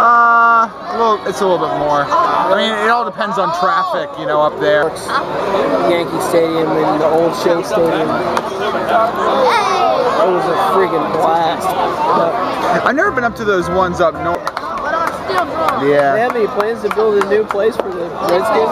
Uh, well, it's a little bit more. I mean, it all depends on traffic, you know, up there. Yankee Stadium and the old Shea Stadium. That was a freaking blast. I've never been up to those ones up north. do they Yeah. have any plans to build a new place for the Redskins?